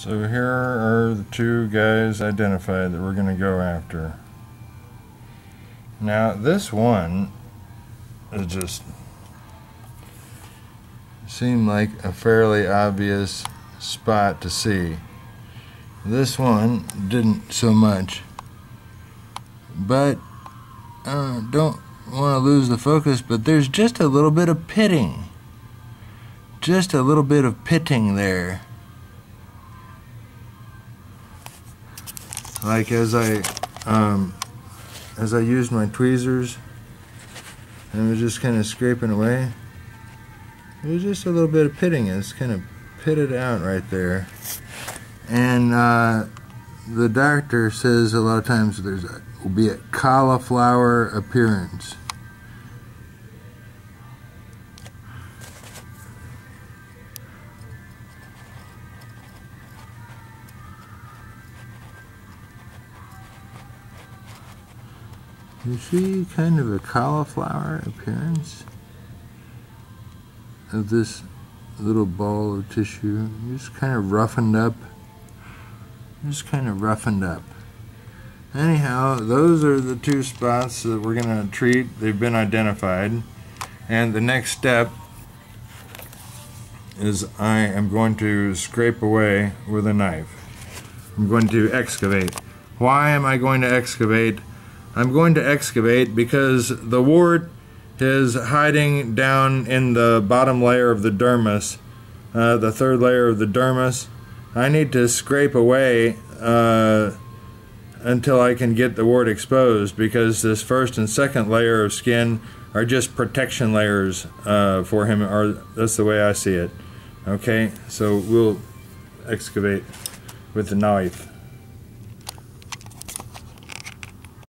So here are the two guys identified that we're going to go after. Now this one is just seemed like a fairly obvious spot to see. This one didn't so much. But uh, don't want to lose the focus, but there's just a little bit of pitting. Just a little bit of pitting there. Like as I um, as I used my tweezers and was just kind of scraping away it was just a little bit of pitting it's kind of pitted out right there. And uh, the doctor says a lot of times there's a, will be a cauliflower appearance You see kind of a cauliflower appearance of this little ball of tissue. Just kind of roughened up. Just kind of roughened up. Anyhow, those are the two spots that we're going to treat. They've been identified. And the next step is I am going to scrape away with a knife. I'm going to excavate. Why am I going to excavate? I'm going to excavate because the wart is hiding down in the bottom layer of the dermis, uh, the third layer of the dermis. I need to scrape away uh, until I can get the wart exposed because this first and second layer of skin are just protection layers uh, for him, or that's the way I see it. Okay, so we'll excavate with the knife.